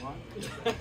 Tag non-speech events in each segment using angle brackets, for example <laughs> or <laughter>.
Thank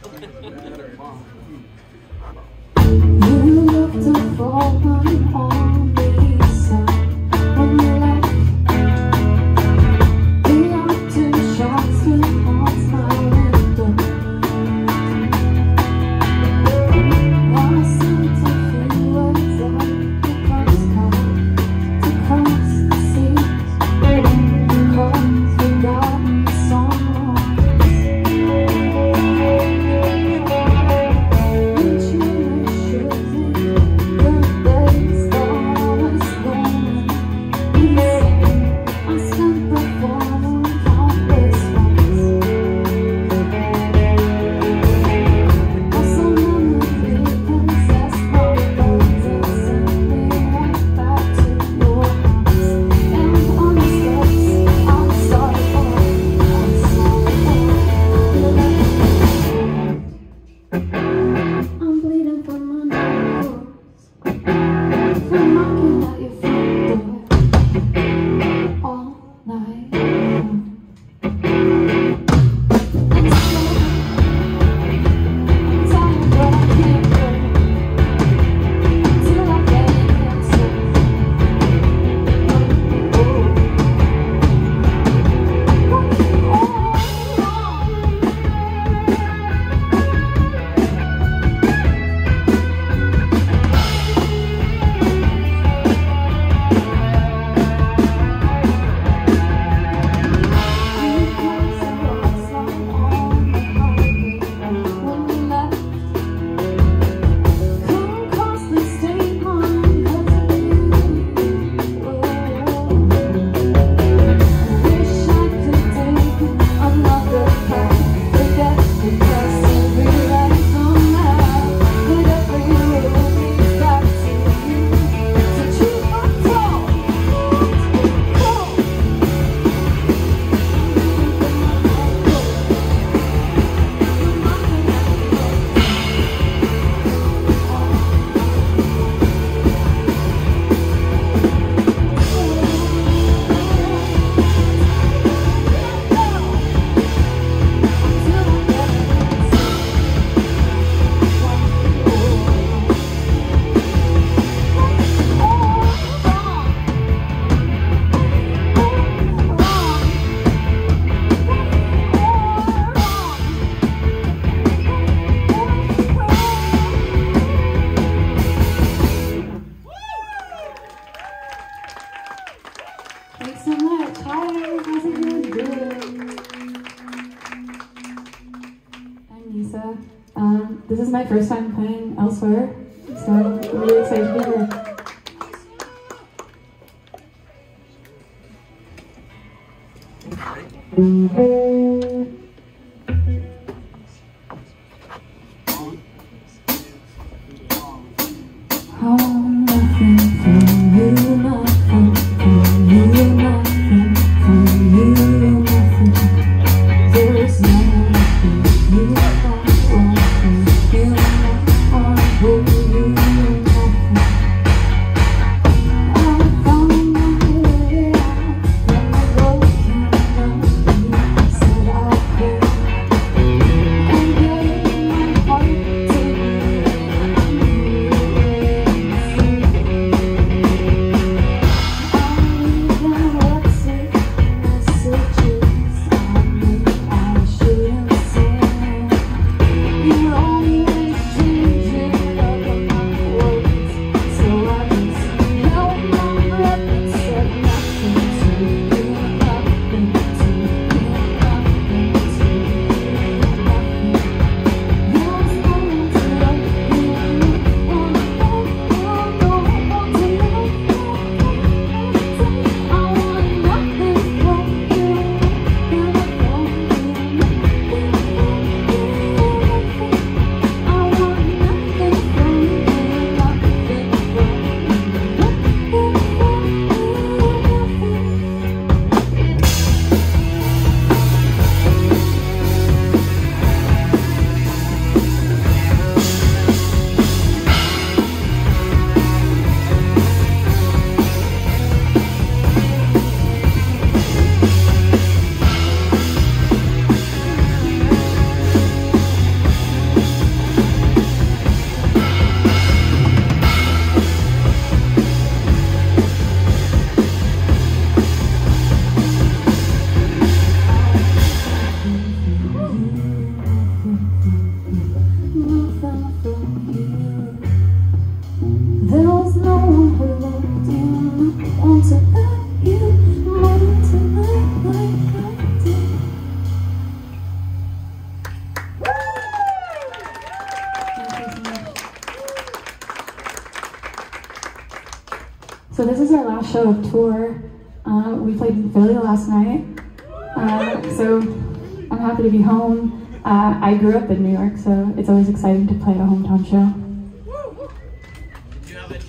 You have a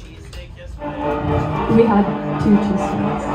yesterday? We had two cheesesteaks.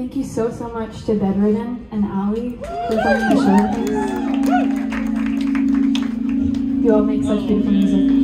Thank you so, so much to Bedridden and Ali for coming to show us. You all make such beautiful music.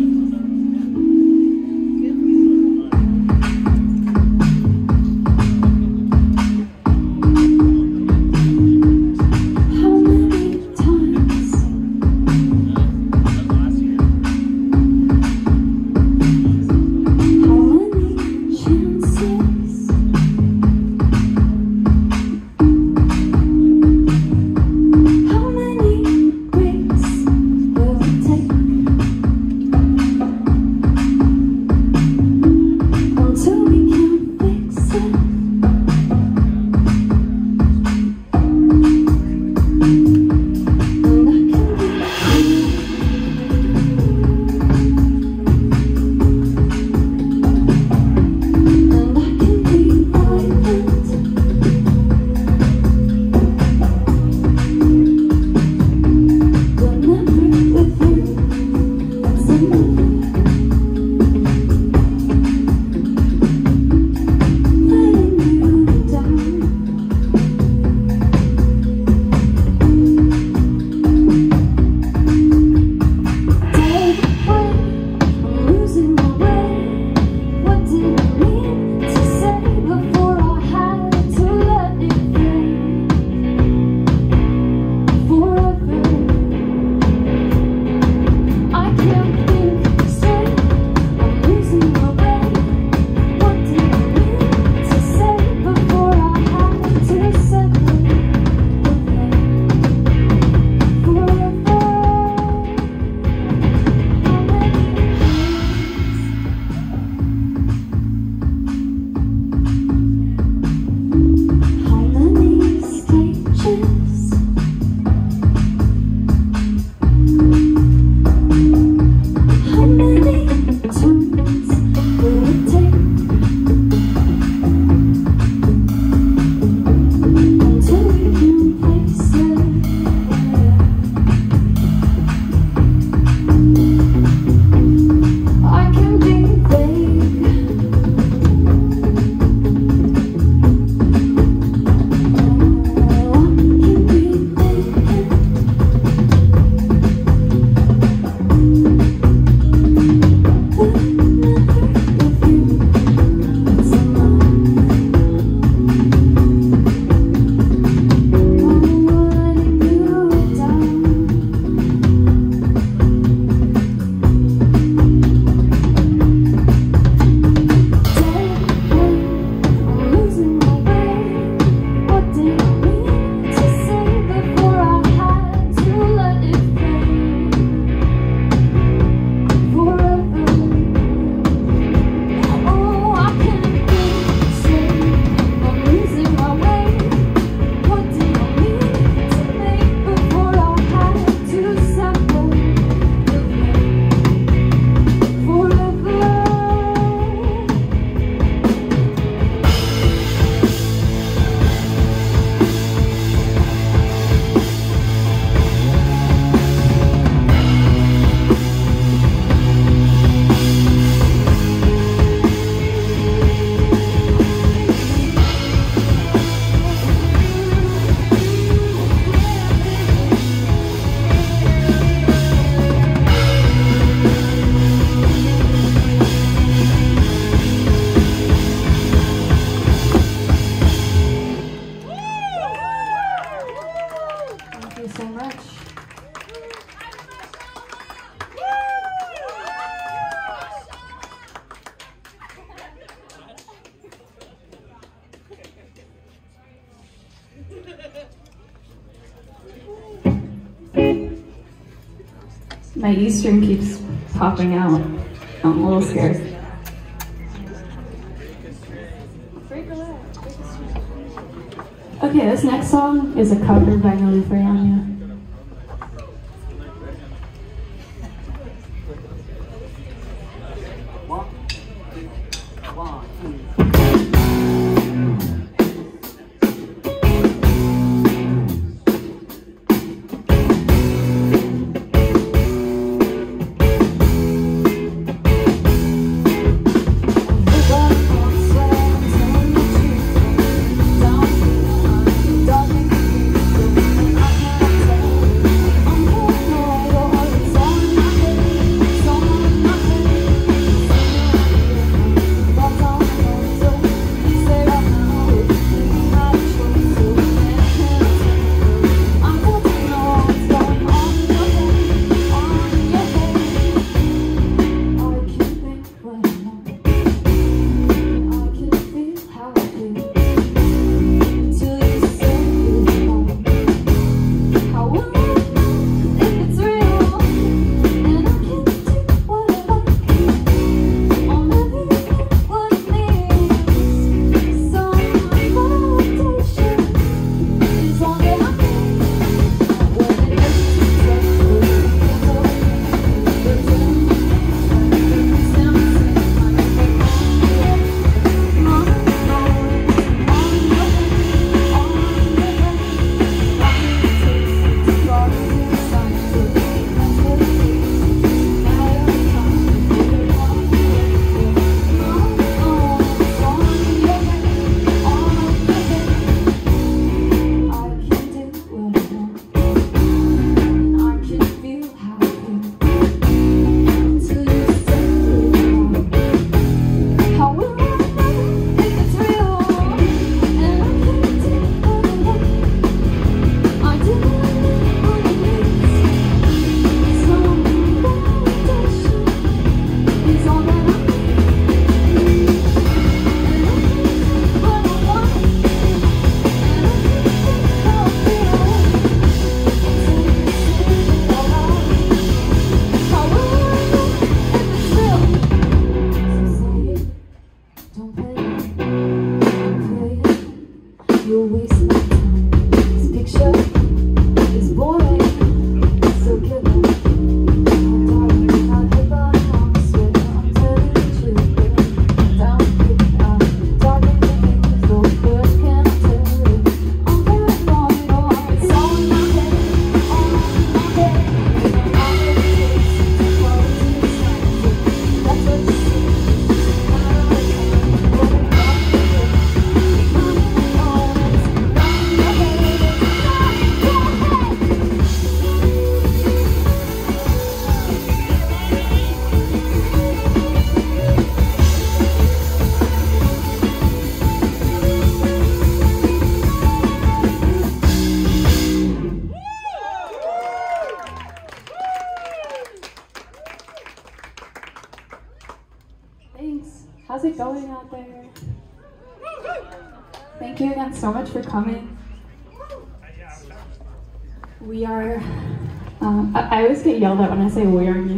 Eastern keeps popping out. I'm a little scared. Okay, this next song is a cover by Nilüfer Yanya.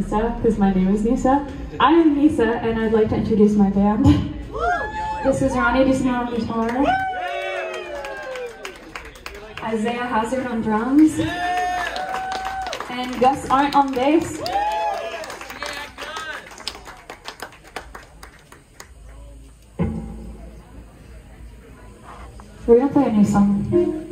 Nisa, because my name is Nisa. I am Nisa, and I'd like to introduce my band. <laughs> this is Ronnie DiSimone on guitar. Isaiah Hazzard on drums. And Gus Arndt on bass. We're gonna play a new song.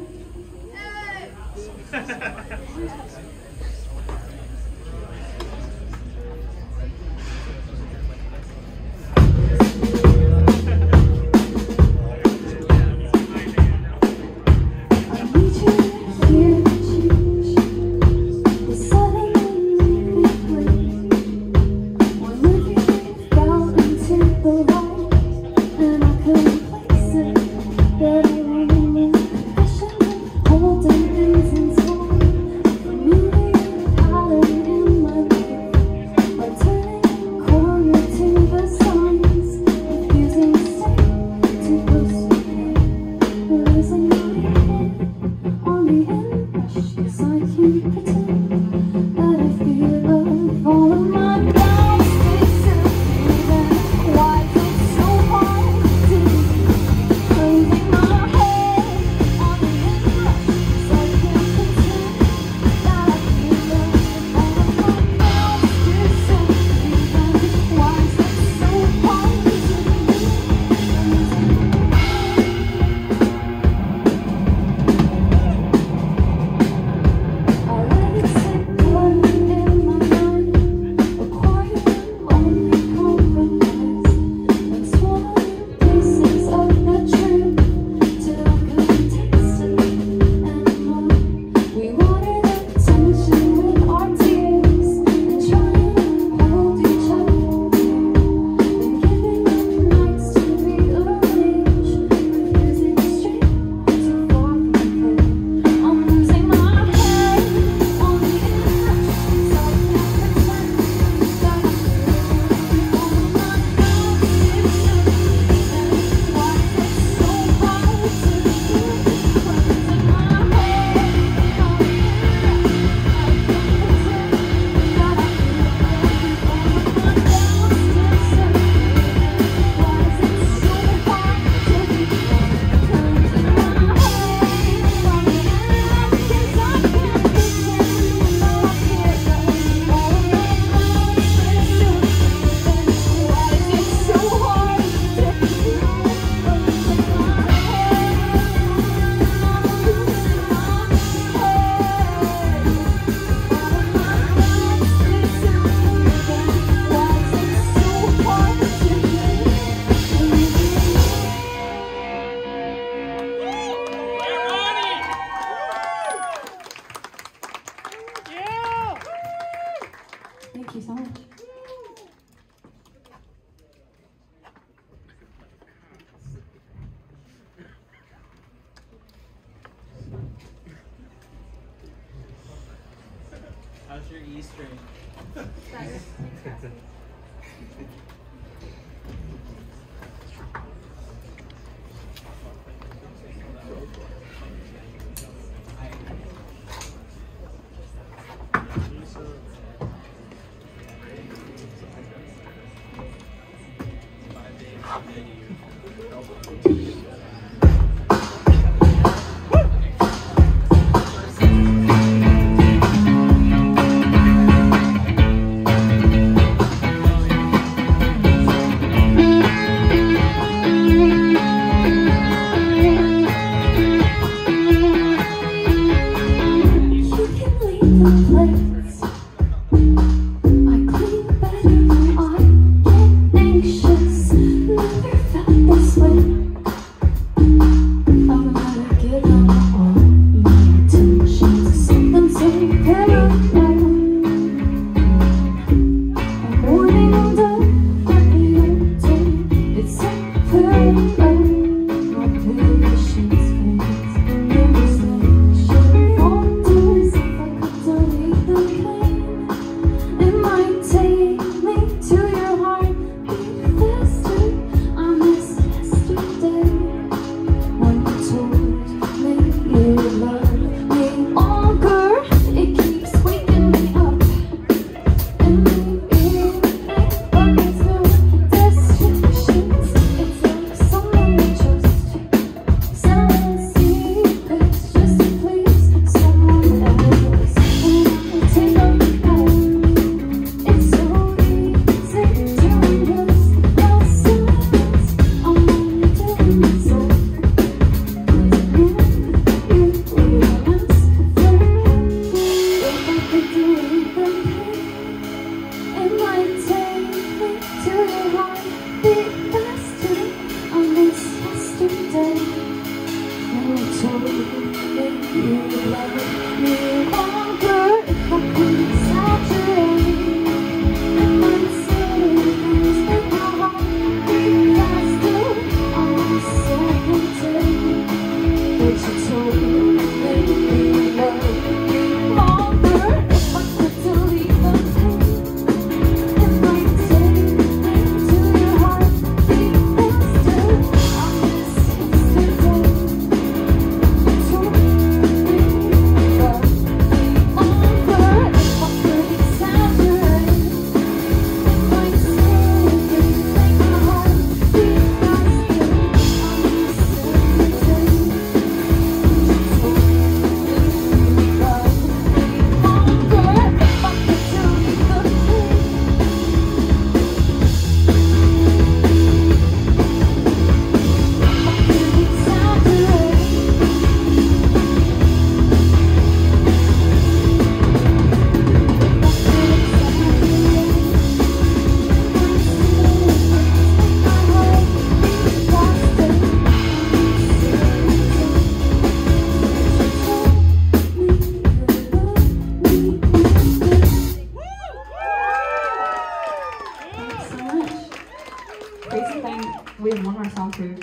One more song too.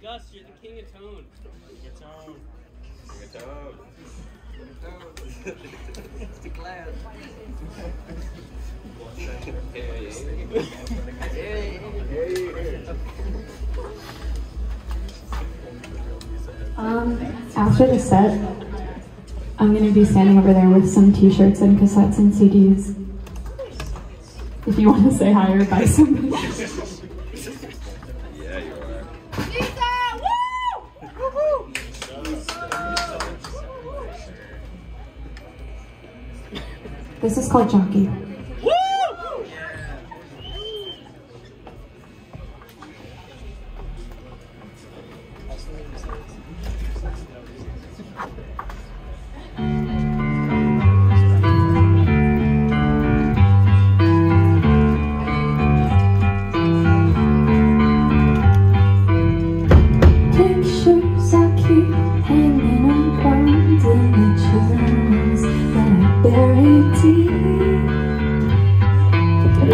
Gus, you're the king of tone. Um, after the set, I'm gonna be standing over there with some t-shirts and cassettes and CDs. If you want to say hi or buy something. <laughs> Yeah, you are. This is called Jockey. Thank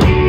you.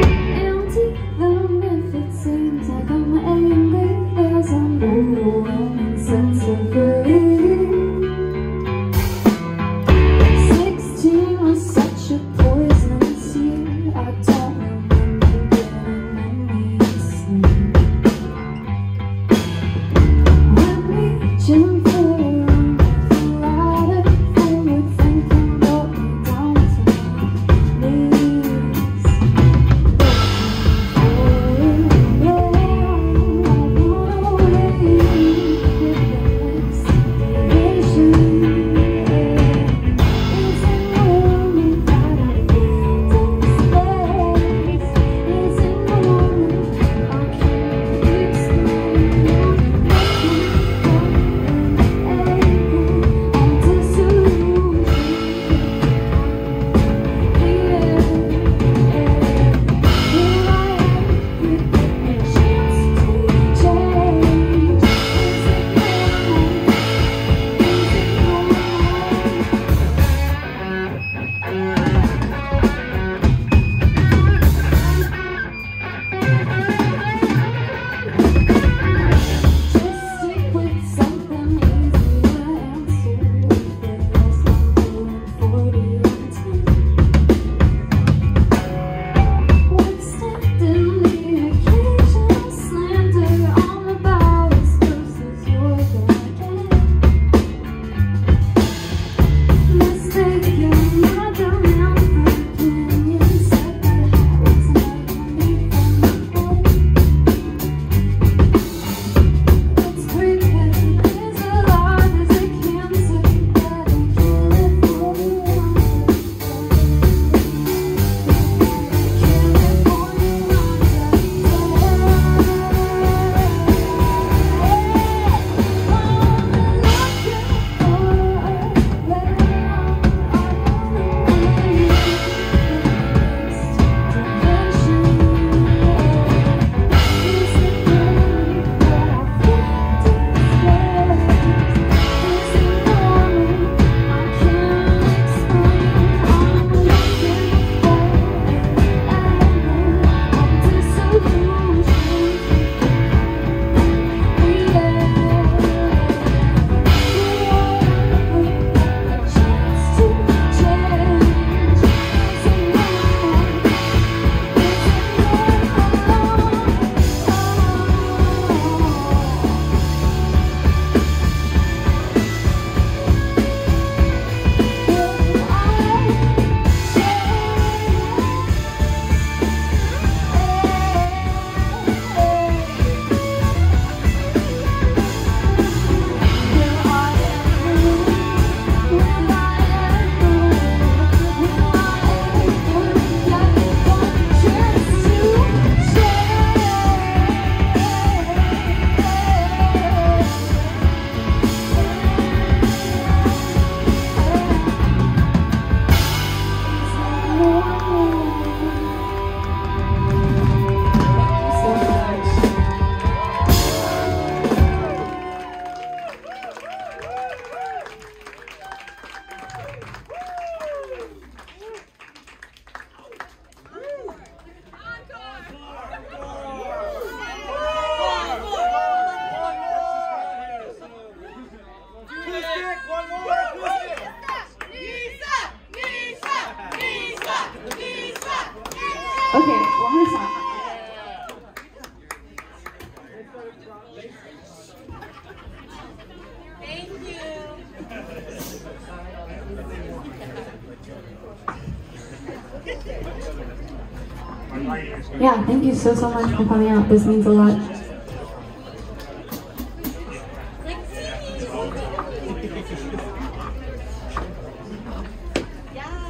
You so, so much for coming out. This means a lot.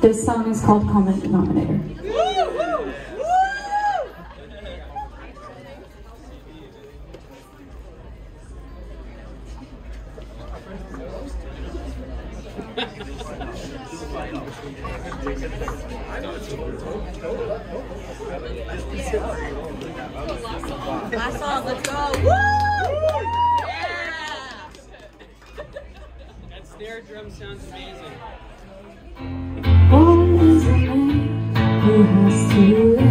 This song is called Common Denominator. Last song, let's go. Woo! Yeah! That snare drum sounds amazing. Who has to?